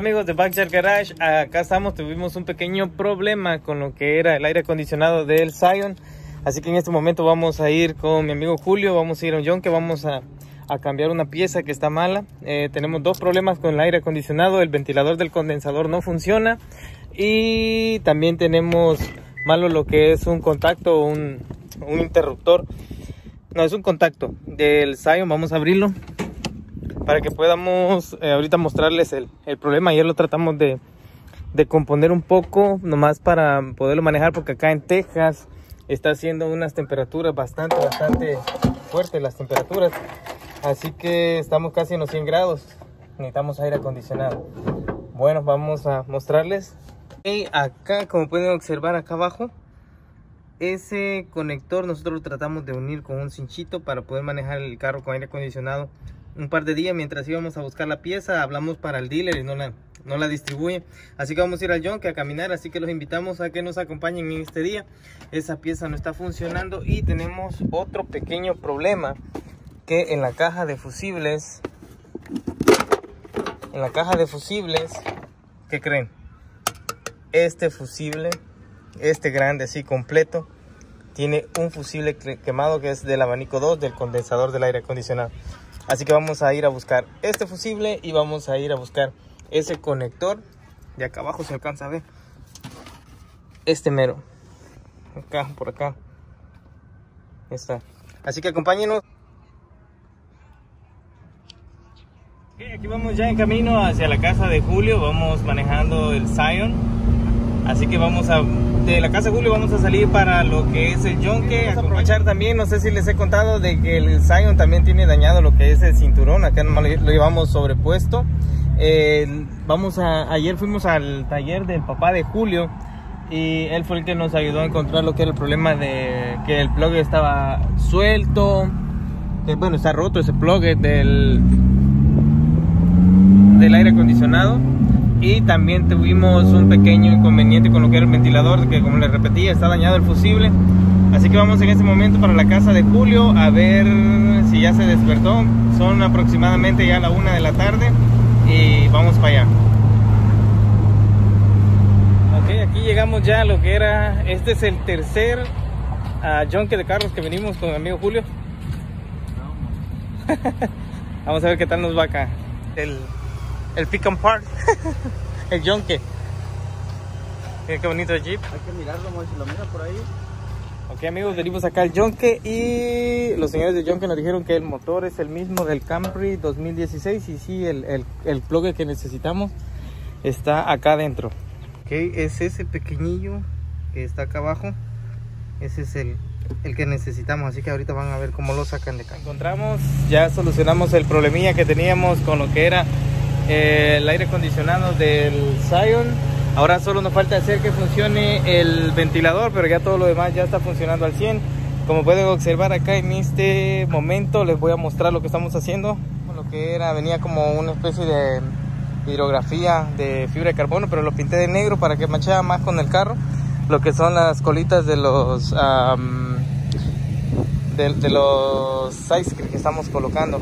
amigos de Backyard Garage, acá estamos, tuvimos un pequeño problema con lo que era el aire acondicionado del Zion Así que en este momento vamos a ir con mi amigo Julio, vamos a ir a un John que vamos a, cambiar una pieza que está mala. Eh, Tenemos dos problemas con el aire acondicionado, el ventilador del condensador no funciona Y también tenemos malo lo que es un contacto, un, un interruptor. No, es un contacto del Zion, vamos a abrirlo para que podamos eh, ahorita mostrarles el, el, problema. Ayer lo tratamos de, de, componer un poco, nomás para poderlo manejar, porque acá en Texas está haciendo unas temperaturas bastante, bastante fuertes las temperaturas. Así que estamos casi en los 100 grados. Necesitamos aire acondicionado. Bueno, vamos a mostrarles. Y acá, como pueden observar acá abajo, ese conector nosotros lo tratamos de unir con un cinchito para poder manejar el carro con aire acondicionado un par de días mientras íbamos a buscar la pieza hablamos para el dealer y no la, no la distribuye. Así que vamos a ir al John a caminar así que los invitamos a que nos acompañen en este día. Esa pieza no está funcionando y tenemos otro pequeño problema que en la caja de fusibles en la caja de fusibles ¿qué creen? este fusible este grande así completo tiene un fusible quemado que es del abanico 2 del condensador del aire acondicionado Así que vamos a ir a buscar este fusible y vamos a ir a buscar ese conector. De acá abajo se alcanza a ver. Este mero. Acá, por acá. Está. Así que acompáñenos. aquí vamos ya en camino hacia la casa de Julio. Vamos manejando el Zion. Así que vamos a de la casa de Julio vamos a salir para lo que es el yonke. Vamos a aprovechar también, no sé si les he contado de que el Zion también tiene dañado lo que es el cinturón. Acá lo llevamos sobrepuesto. Eh, vamos a, ayer fuimos al taller del papá de Julio y él fue el que nos ayudó a encontrar lo que era el problema de que el plug estaba suelto. bueno, está roto ese plug del, del aire acondicionado y también tuvimos un pequeño inconveniente con lo que era el ventilador que como les repetía está dañado el fusible. Así que vamos en este momento para la casa de Julio a ver si ya se despertó. Son aproximadamente ya la una de la tarde y vamos para allá. Ok aquí llegamos ya a lo que era este es el tercer uh, de carros que venimos con mi amigo Julio. Vamos a ver qué tal nos va acá. El el pick and park, el yonke. Qué bonito el jeep. Hay que mirarlo, si lo mira por ahí. Ok amigos, venimos acá al yonke y los señores de yonke nos dijeron que el motor es el mismo del Camry 2016 y sí, el, el, el plug que necesitamos está acá adentro. Ok, es ese pequeñillo que está acá abajo. Ese es el, el que necesitamos, así que ahorita van a ver cómo lo sacan de acá. Encontramos, ya solucionamos el problemilla que teníamos con lo que era el aire acondicionado del Zion. Ahora solo nos falta hacer que funcione el ventilador, pero ya todo lo demás ya está funcionando al 100. Como pueden observar acá en este momento les voy a mostrar lo que estamos haciendo. Lo que era, venía como una especie de hidrografía de fibra de carbono, pero lo pinté de negro para que machara más con el carro. Lo que son las colitas de los de, de, los size que estamos colocando.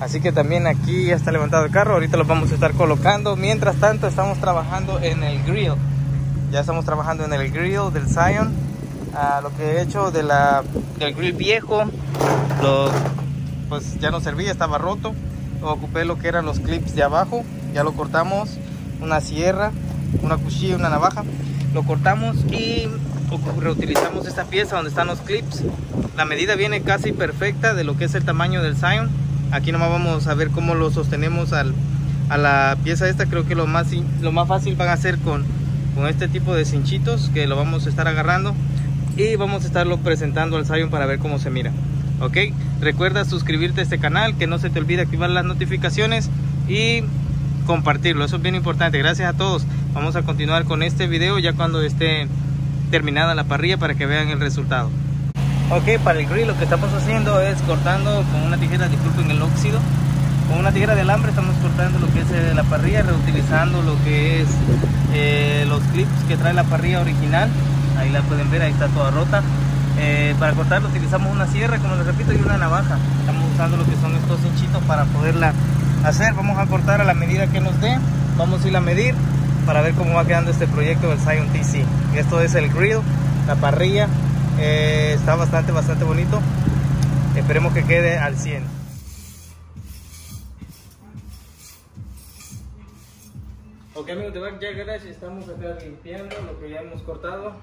Así que también aquí ya está levantado el carro. Ahorita lo vamos a estar colocando. Mientras tanto estamos trabajando en el grill. Ya estamos trabajando en el grill del Zion. Ah, lo que he hecho de la, del grill viejo. pues ya no servía, estaba roto. Ocupé lo que eran los clips de abajo. Ya lo cortamos. Una sierra, una cuchilla, una navaja. Lo cortamos y reutilizamos esta pieza donde están los clips. La medida viene casi perfecta de lo que es el tamaño del Zion aquí nomás vamos a ver cómo lo sostenemos al, a la pieza esta. Creo que lo más, lo más fácil van a ser con, con este tipo de cinchitos que lo vamos a estar agarrando. Y vamos a estarlo presentando al Zion para ver cómo se mira. Ok recuerda suscribirte a este canal que no se te olvide activar las notificaciones y compartirlo. Eso es bien importante. Gracias a todos. Vamos a continuar con este video ya cuando esté terminada la parrilla para que vean el resultado Ok, para el grill lo que estamos haciendo es cortando con una tijera, disculpen el óxido, con una tijera de alambre estamos cortando lo que es eh, la parrilla, reutilizando lo que es eh, los clips que trae la parrilla original, ahí la pueden ver, ahí está toda rota. Eh, para cortarlo utilizamos una sierra, como les repito, y una navaja. Estamos usando lo que son estos hinchitos para poderla hacer. Vamos a cortar a la medida que nos dé. vamos a ir a medir para ver cómo va quedando este proyecto del Scion TC. Esto es el grill, la parrilla, eh, está bastante, bastante bonito. Esperemos que quede al 100. Ok amigos de Backyard Garage, estamos acá limpiando lo que ya hemos cortado.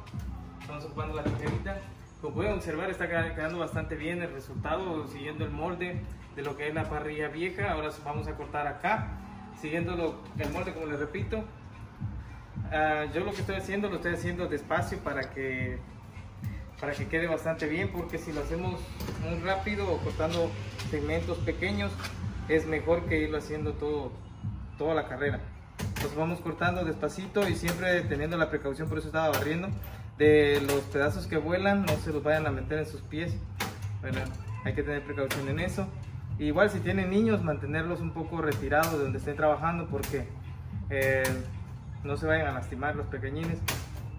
Estamos ocupando la tijerita. Como pueden observar está quedando bastante bien el resultado, siguiendo el molde de lo que es la parrilla vieja. Ahora vamos a cortar acá, siguiendo el molde como les repito. Ah, yo lo que estoy haciendo lo estoy haciendo despacio para que para que quede bastante bien porque si lo hacemos muy rápido o cortando segmentos pequeños es mejor que irlo haciendo todo toda la carrera. Los vamos cortando despacito y siempre teniendo la precaución por eso estaba barriendo de los pedazos que vuelan no se los vayan a meter en sus pies. Bueno, hay que tener precaución en eso. Igual si tienen niños mantenerlos un poco retirados de donde estén trabajando porque eh, no se vayan a lastimar los pequeñines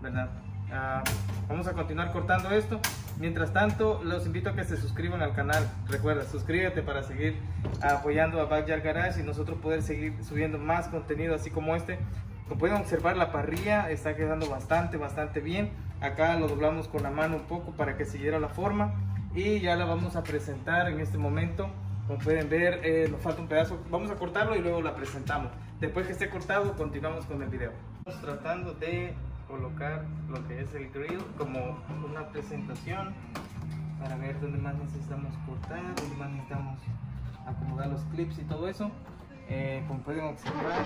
verdad Ah, vamos a continuar cortando esto. Mientras tanto, los invito a que se suscriban al canal. Recuerda, suscríbete para seguir apoyando a Backyard Garage y nosotros poder seguir subiendo más contenido así como este. Como pueden observar, la parrilla está quedando bastante, bastante bien. Acá lo doblamos con la mano un poco para que siguiera la forma. Y ya la vamos a presentar en este momento. Como pueden ver, eh, nos falta un pedazo. Vamos a cortarlo y luego la presentamos. Después que esté cortado, continuamos con el video. Estamos tratando de colocar lo que es el grill como una presentación para ver dónde más necesitamos cortar, dónde más necesitamos acomodar los clips y todo eso. Eh, como pueden observar,